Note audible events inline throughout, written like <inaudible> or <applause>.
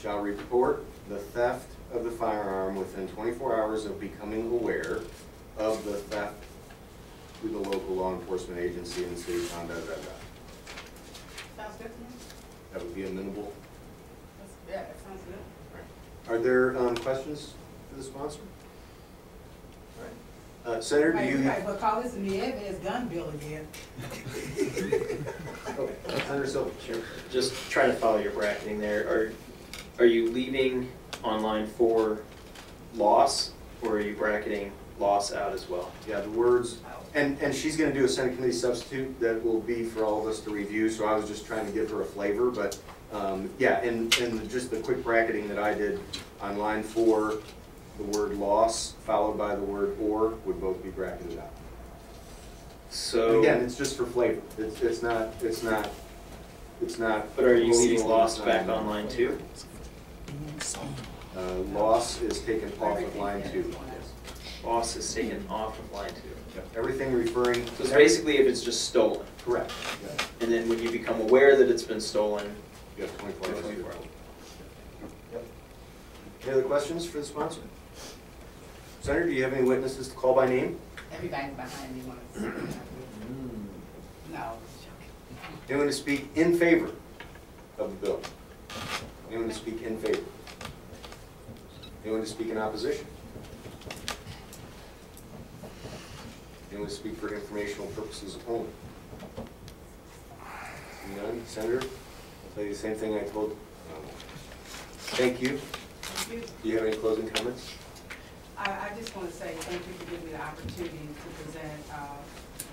shall report the theft of the firearm within 24 hours of becoming aware of the theft to the local law enforcement agency in the city of Town, da, da, da. Sounds good to me. That would be amenable. That's, yeah, that sounds good. Are there um, questions for the sponsor? All right. Uh, Senator, do Right, you? right, but call this the Nieves gun bill again. <laughs> Okay, Senator Silvey. Sure. Just trying to follow your bracketing there. Are, are you leaving on line four loss, or are you bracketing loss out as well? Yeah, the words, and, and she's gonna do a Senate committee substitute that will be for all of us to review, so I was just trying to give her a flavor, but, um, yeah, and, and just the quick bracketing that I did on line four, the word loss followed by the word or would both be bracketed out. So, Again, it's just for flavor, it's, it's not, it's not, it's not. but are you leaving loss back on line two? Uh, loss is taken off of line two. Loss is taken off of line two. Yep, Everything referring. So it's basically if it's just stolen, Correct, yeah, and then when you become aware that it's been stolen, you have twenty-four hours. 24 hours. it. Yep. Any other questions for the sponsor? Senator, do you have any witnesses to call by name? Everybody behind me wants to. No. Anyone to speak in favor of the bill? Anyone to speak in favor? Anyone to speak in opposition? Anyone to speak for informational purposes only? None, Senator? I'll tell you the same thing I told. um, Thank you. Thank you. Do you have any closing comments? I, I just want to say thank you for giving me the opportunity to present uh,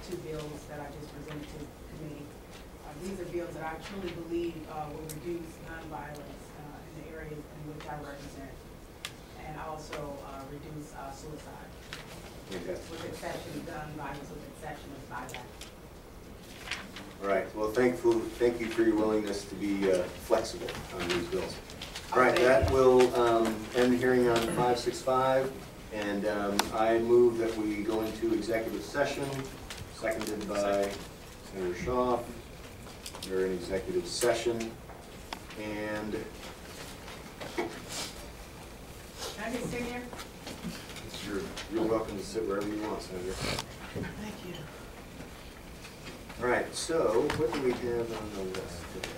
two bills that I just presented to the committee. Uh, These are bills that I truly believe uh, will reduce gun violence uh, in the areas in which I represent, and also uh, reduce uh, suicide, Fantastic. with exception of gun violence, with exception of buyback. All right, well, thankful, thank you for your willingness to be uh, flexible on these bills. All right, that will um, end the hearing on 565, and um, I move that we go into executive session, seconded by Senator Shaw. We're in executive session, and I just sit here? you're, you're welcome to sit wherever you want, Senator. Thank you. All right, so what do we have on the list today?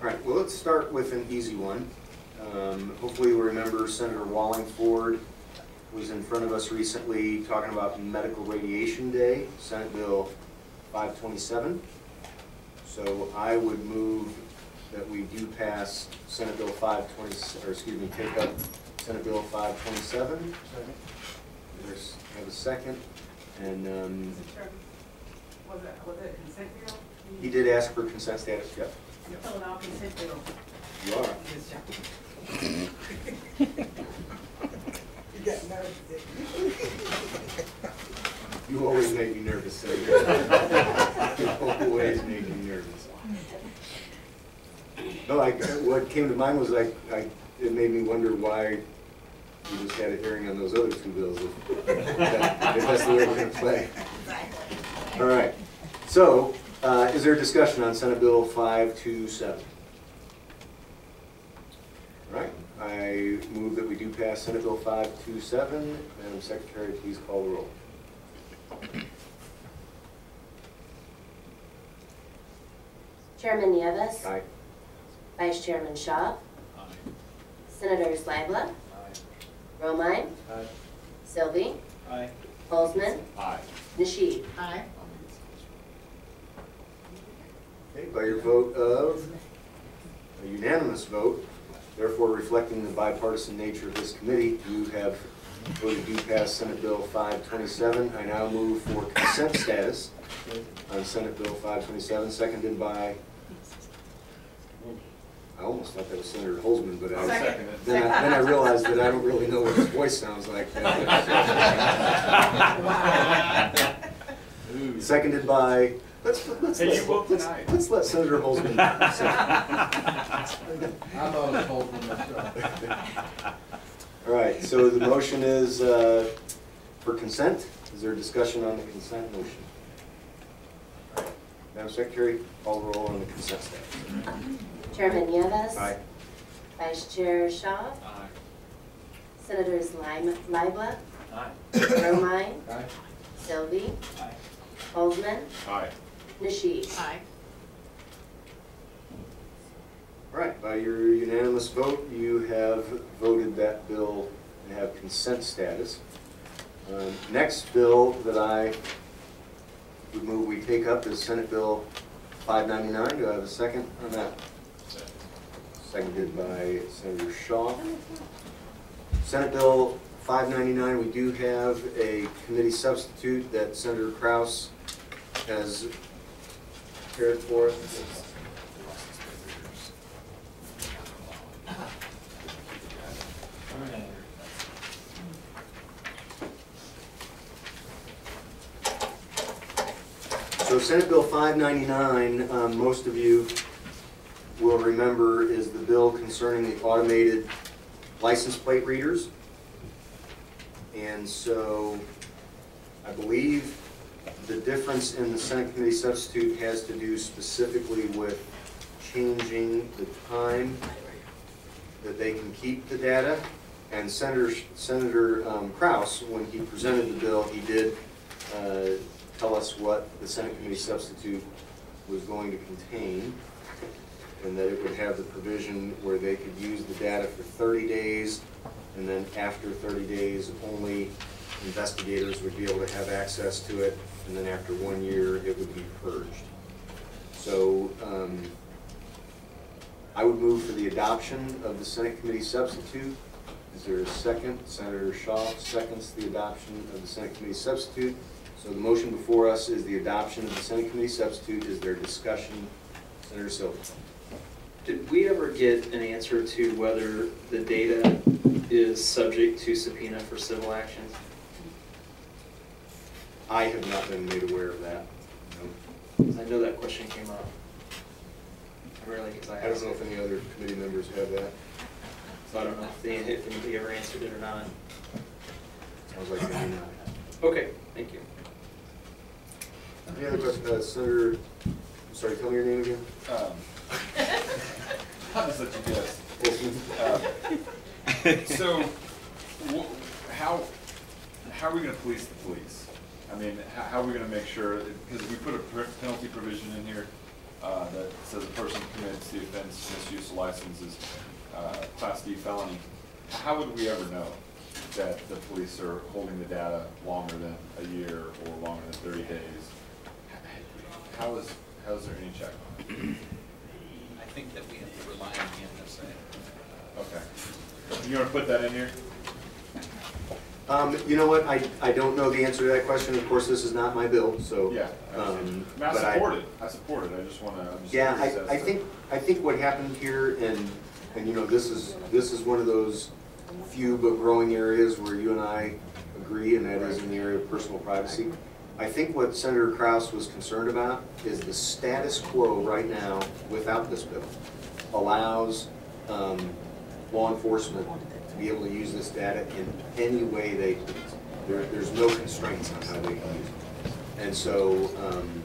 All right, well, let's start with an easy one. Um, Hopefully you remember Senator Wallingford was in front of us recently talking about Medical Radiation Day, Senate Bill 527. So I would move that we do pass Senate Bill 520, or excuse me, take up Senate Bill 527. There's, have a second, and um, was it, was it a consent bill? he did ask for consent status, yep. Yep. Filling out consent bill. You are. Yes, Chairman. You got nervous, didn't you? You always make me nervous, Senator. <laughs> You always make me nervous. No, I, what came to mind was like, I, it made me wonder why we just had a hearing on those other two bills. If that- if that's the way we're gonna play. All right, so, uh, is there a discussion on Senate Bill five two seven? All right, I move that we do pass Senate Bill five two seven. Madam Secretary, please call the roll. Chairman Nieves. Aye. Vice Chairman Shaw. Aye. Senators Libla. Romine. Aye. Silvey. Aye. Holsman. Aye. Nasheed. Aye. Okay, by your vote of, a unanimous vote, therefore reflecting the bipartisan nature of this committee, you have voted to pass Senate Bill 527. I now move for consent status on Senate Bill 527, seconded by, I almost thought that was Senator Holsman, but I, Second. then I, then I realized that I don't really know what his voice sounds like. <laughs> Seconded by Let's, let's, Hey, let's, vote let's, tonight. let's let Senator Holsman. I thought <laughs> it was myself. All right, so the motion is uh, for consent. Is there a discussion on the consent motion? All right, Madam Secretary, call the roll on the consent status. Chairman Nieves. Aye. Vice Chair Shaw. Aye. Senators Lima- Libla, Aye. Romine, Aye. Silvey, Aye. Holsman, Aye. Nasheed. Aye. All right, by your unanimous vote, you have voted that bill and have consent status. Um, Next bill that I would move we take up is Senate Bill 599. Do I have a second on that? Seconded by Senator Shaw. Senate Bill 599, we do have a committee substitute that Senator Kraus has prepared for us. So Senate Bill 599, um, most of you will remember, is the bill concerning the automated license plate readers. And so I believe the difference in the Senate Committee substitute has to do specifically with changing the time that they can keep the data. And Senator, Senator um, Kraus, when he presented the bill, he did uh, tell us what the Senate Committee substitute was going to contain, and that it would have the provision where they could use the data for 30 days, and then after 30 days, only investigators would be able to have access to it, and then after one year, it would be purged. So um, I would move for the adoption of the Senate Committee substitute. Is there a second? Senator Shaw seconds the adoption of the Senate Committee substitute. So the motion before us is the adoption of the Senate Committee substitute. Is there discussion? Senator Silvey. Did we ever get an answer to whether the data is subject to subpoena for civil actions? I have not been made aware of that. No. 'Cause I know that question came up. Really, because I I don't asked know if it. any other committee members have that. So I don't know if they, if anybody ever answered it or not. Sounds like maybe not. Okay, thank you. Any other questions? Uh, Senator, I'm sorry, tell me your name again. Um, How does that you guess? Holsman. Um, So, wh- how, how are we gonna police the police? I mean, how, how are we gonna make sure, because if we put a penalty provision in here, uh, that says a person commits the offense misuse of license is, uh, class D felony. How would we ever know that the police are holding the data longer than a year or longer than thirty days? How is, how is there any check on it? I think that we have to rely on the NSA. Okay. You wanna put that in here? Um, you know what, I, I don't know the answer to that question, of course, this is not my bill, so. Yeah. I um. I mean, but I support it, I support it, I just wanna, I'm just Yeah, curious as I, I to- think, I think what happened here, and, and you know, this is, this is one of those few but growing areas where you and I agree, and that is in the area of personal privacy. I think what Senator Kraus was concerned about is the status quo right now, without this bill, allows, um, law enforcement to be able to use this data in any way they please. There, there's no constraints on how they can use it. And so, um,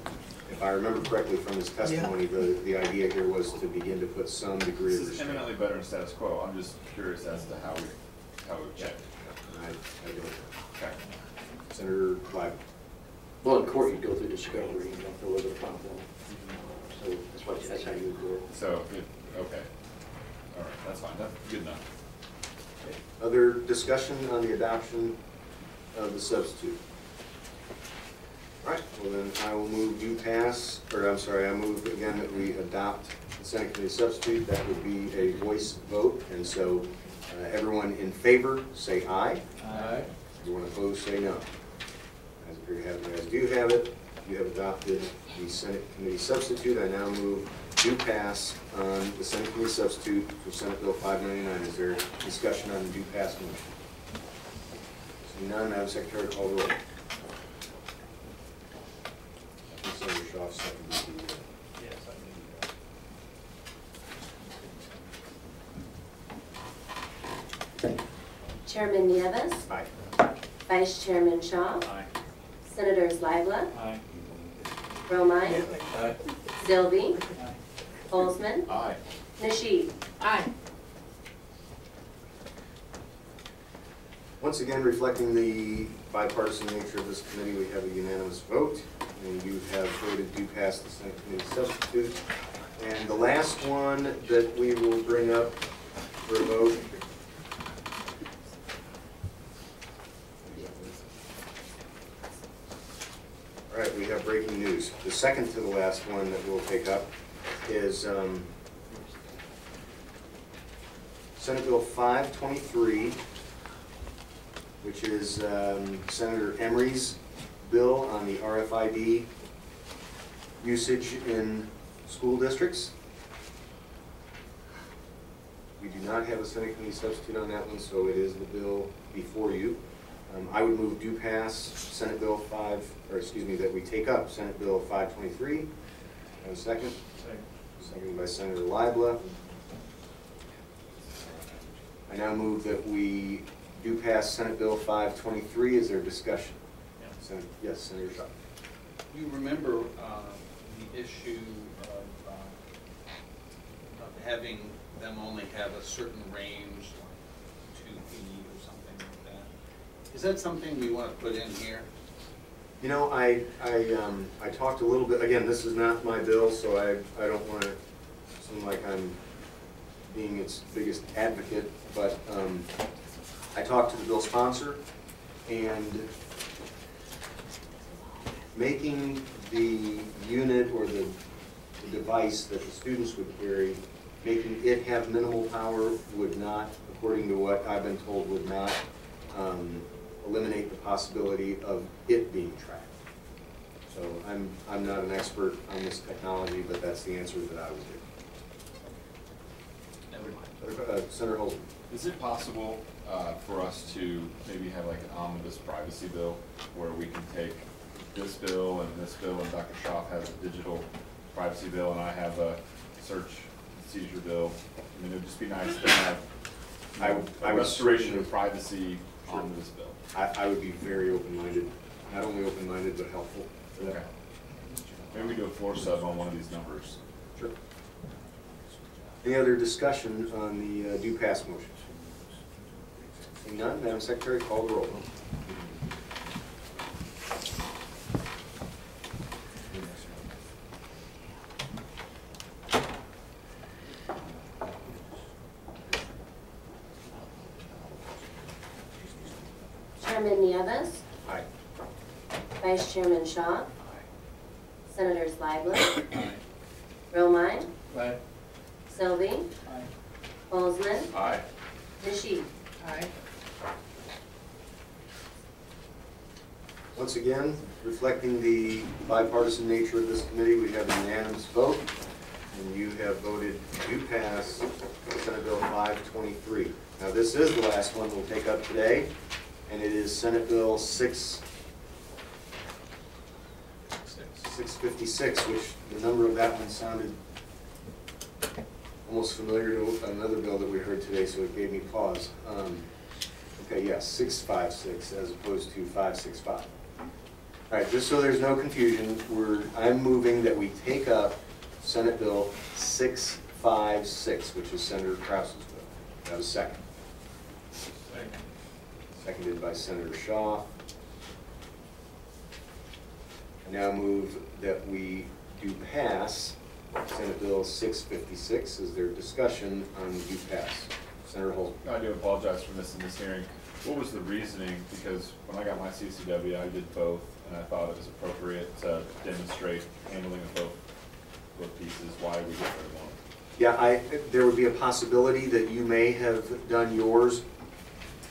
if I remember correctly from his testimony, the, the idea here was to begin to put some degree This of is restraint. eminently better than status quo, I'm just curious as to how we, how we check. I, I don't, Okay. Senator Blyden. Well, in court, you'd go through discovery, you know, if there was a problem. So that's what, that's how you do it. So, it, okay, all right, that's fine, that's good enough. Other discussion on the adoption of the substitute? All right, well then I will move you pass, or I'm sorry, I move again that we adopt the Senate Committee substitute. That would be a voice vote, and so uh, everyone in favor, say aye. Aye. Everyone opposed, say no. As to have, it, as do have it, you have adopted the Senate Committee substitute. I now move do pass on the Senate Committee substitute for Senate Bill 599. Is there discussion on the do pass motion? Seeing none, Madam Secretary, call the roll. Senator Shaw seconded the, Yes, I can do Chairman Nieves. aye. Vice Chairman Shaw. that. Aye. Senators Libla, Aye. Romine, Aye. Silvey, Holsman, Aye. Nasheed. Aye. Once again, reflecting the bipartisan nature of this committee, we have a unanimous vote, and you have voted to pass the Senate Committee substitute. And the last one that we will bring up for a vote. All right, we have breaking news. The second to the last one that we'll take up is um, Senate Bill 523, which is um, Senator Emery's bill on the RFID usage in school districts. We do not have a Senate committee substitute on that one, so it is the bill before you. Um, I would move do pass Senate Bill 5, or excuse me, that we take up Senate Bill 523. Have a second? Seconded by Senator Libla. I now move that we do pass Senate Bill 523. Is there discussion? Sen- Yes, Senator Shaw. You remember uh, the issue of uh, of having them only have a certain range, like two feet or something like that? Is that something we want to put in here? You know, I, I, um, I talked a little bit, again, this is not my bill, so I, I don't wanna seem like I'm being its biggest advocate, but, um, I talked to the bill sponsor, and making the unit or the, the device that the students would carry, making it have minimal power would not, according to what I've been told, would not, um, eliminate the possibility of it being tracked. So I'm, I'm not an expert on this technology, but that's the answer that I would give. Never mind. give. Uh, Senator Holsman? Is it possible uh, for us to maybe have like an omnibus privacy bill where we can take this bill and this bill and Dr. Schaaf has a digital privacy bill and I have a search seizure bill? I mean, it'd just be nice to have I- you know, I a would restoration certainly- of privacy Sure. on this bill. I, I would be very open-minded, not only open-minded, but helpful for that. Okay. Maybe we do a floor sub on one of these numbers. Sure. Any other discussion on the uh, do pass motion? Seeing none, Madam Secretary, call the roll. Chairman Nieves, Aye. Vice Chairman Shaw, Senators Libla, Aye. Romine, Aye. Silvey, Aye. Holsman, Aye. Nasheed. Aye. Once again, reflecting the bipartisan nature of this committee, we have a unanimous vote, and you have voted to pass Senate Bill 523. Now, this is the last one we'll take up today, and it is Senate Bill 6, 656, which the number of that one sounded almost familiar to another bill that we heard today, so it gave me pause. Um, Okay, yes, 656 as opposed to 565. All right, just so there's no confusion, we're, I'm moving that we take up Senate Bill 656, which is Senator Kraus's bill. That was second. Seconded by Senator Shaw. I now move that we do pass Senate Bill 656. Is there discussion on do pass? Senator Holt. I do apologize for missing this hearing. What was the reasoning? Because when I got my CCW, I did both, and I thought it was appropriate to demonstrate handling of both, both pieces. Why we get of one? Yeah, I, there would be a possibility that you may have done yours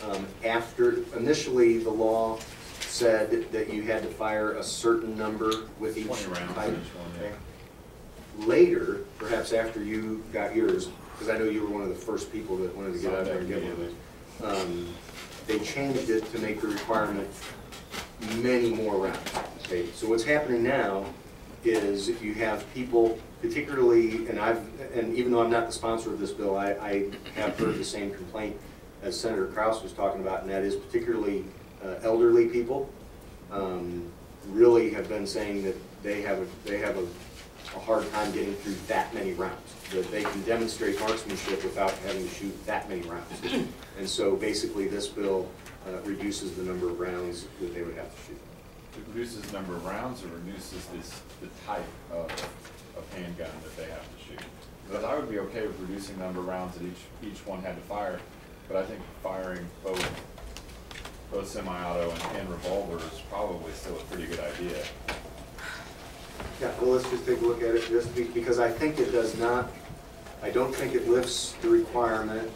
um, after, initially, the law said that you had to fire a certain number with each rounds type. each one, yeah. Okay. Later, perhaps after you got yours, because I know you were one of the first people that wanted to get out there and get one. um, They changed it to make the requirement many more rounds. Okay, so what's happening now is if you have people, particularly, and I've, and even though I'm not the sponsor of this bill, I, I have heard the same complaint as Senator Kraus was talking about, and that is particularly uh, elderly people, um, really have been saying that they have, a they have a, a hard time getting through that many rounds, that they can demonstrate marksmanship without having to shoot that many rounds. <clears throat> And so basically, this bill uh, reduces the number of rounds that they would have to shoot. It reduces the number of rounds or reduces this, the type of, of handgun that they have to shoot? Because I would be okay with reducing the number of rounds that each, each one had to fire, but I think firing both, both semi-auto and, and revolver is probably still a pretty good idea. Yeah, well, let's just take a look at it, just be- because I think it does not, I don't think it lifts the requirement.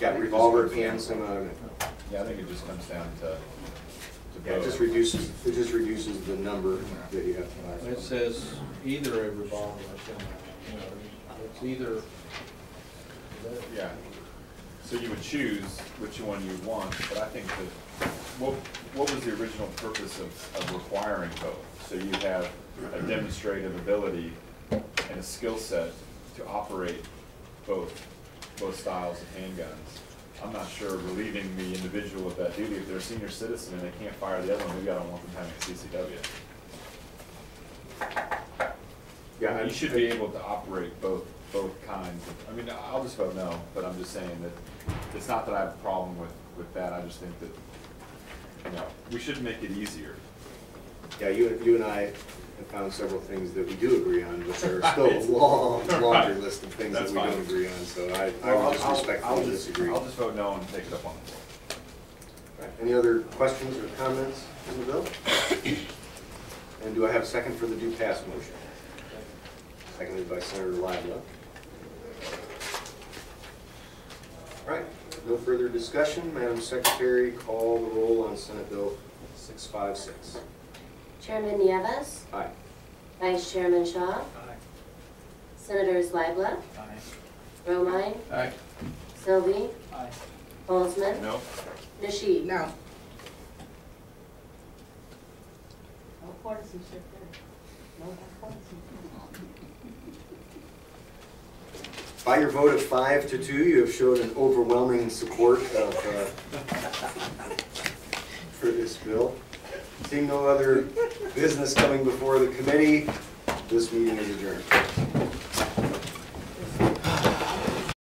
Yeah, revolver and semi-auto. Yeah, I think it just comes down to, to yeah, it just reduces, it just reduces the number that you have to buy. It says either a revolver or semi, you know, it's either. Yeah, so you would choose which one you want, but I think that, what, what was the original purpose of, of requiring both? So you have a demonstrative ability and a skill set to operate both, both styles of handguns. I'm not sure relieving the individual of that duty, if they're a senior citizen and they can't fire the other one, maybe I don't want them having a CCW. Yeah, I- You should be able to operate both, both kinds of, I mean, I'll just vote no, but I'm just saying that, it's not that I have a problem with, with that, I just think that, you know, we should make it easier. Yeah, you, you and I have found several things that we do agree on, but there are <laughs> still a long, longer list of things that That's we don't agree on, so I, I Well, would just I'll- I'll respectfully just- disagree. I'll just vote no and take it up on the floor. Right, Any other questions or comments on the bill? And do I have a second for the do pass motion? Seconded by Senator Libla. All right, no further discussion. Madam Secretary, call the roll on Senate Bill 656. Chairman Nieves, Aye. Vice Chairman Shaw, Aye. Senators Libla, Aye. Romine, Aye. Silvey, Aye. Holsman, No? Nasheed. No. No partisanship there. No partisanship. By your vote of five to two, you have showed an overwhelming support of, uh, for this bill. Seeing no other business coming before the committee, this meeting is adjourned.